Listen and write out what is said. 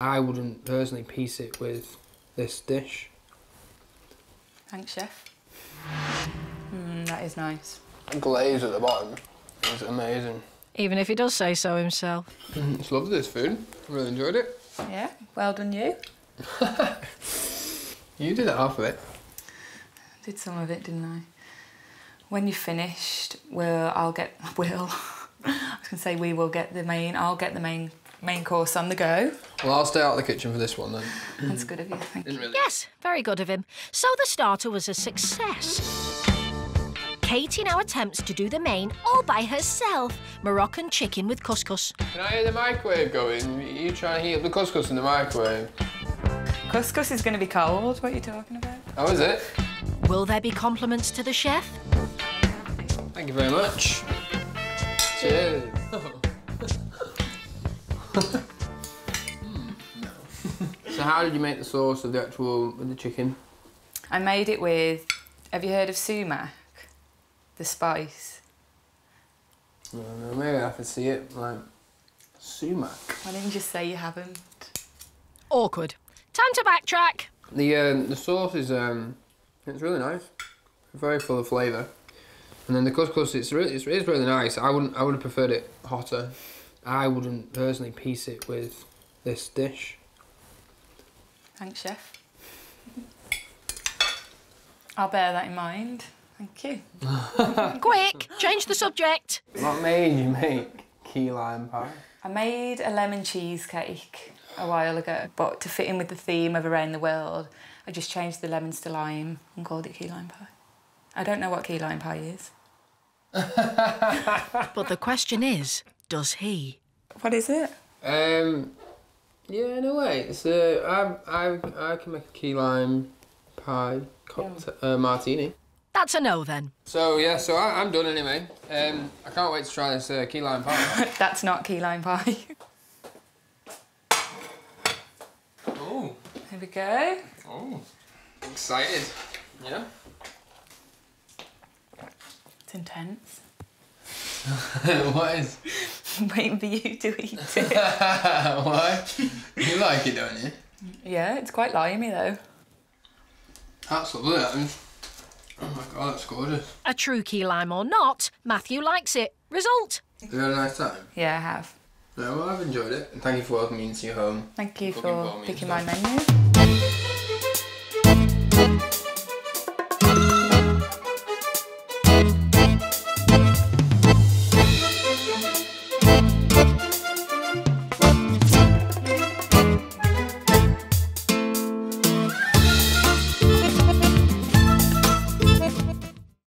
I wouldn't personally piece it with this dish. Thanks, chef. Mm, that is nice. glaze at the bottom is amazing. Even if he does say so himself. It's lovely, this food. I really enjoyed it. Yeah, well done you. You did half of it. Did some of it, didn't I? When you're finished, we'll, I'll get, will, I was going to say we will get the main, I'll get the main main course on the go. Well, I'll stay out of the kitchen for this one then. That's good of you, thank you. Really... Yes, very good of him. So the starter was a success. Katie now attempts to do the main all by herself. Moroccan chicken with couscous. Can I hear the microwave going? Are You trying to heat up the couscous in the microwave. Couscous is going to be cold. What are you talking about? How is it? Will there be compliments to the chef? Thank you very much. Cheers. so how did you make the sauce of the actual with the chicken? I made it with. Have you heard of sumac? The spice. No, no, maybe I have to see it. Like sumac. Why didn't you just say you haven't? Awkward. Time to backtrack. The um, the sauce is um, it's really nice. Very full of flavour. And then the couscous, it's really, it's, it's really nice. I wouldn't, I would have preferred it hotter. I wouldn't personally piece it with this dish. Thanks, chef. I'll bear that in mind. Thank you. Quick, change the subject. What made you make key lime pie? I made a lemon cheesecake a while ago, but to fit in with the theme of around the world, I just changed the lemons to lime and called it key lime pie. I don't know what key lime pie is. but the question is, does he? What is it? Um, yeah, no way. It's uh, I, I, I can make a key lime pie cocktail, uh, martini. That's a no then. So yeah, so I, am done anyway. Um, I can't wait to try this uh, key lime pie. That's not key lime pie. oh. Here we go. Oh, excited. Yeah. It's intense. what is? Waiting for you to eat it. Why? You like it, don't you? Yeah, it's quite limey though. That's lovely, that is. Oh my god, that's gorgeous. A true key lime or not, Matthew likes it. Result? Have you had a nice time? Yeah, I have. No, well, I've enjoyed it. And thank you for welcoming me into your home. Thank you for picking my menu.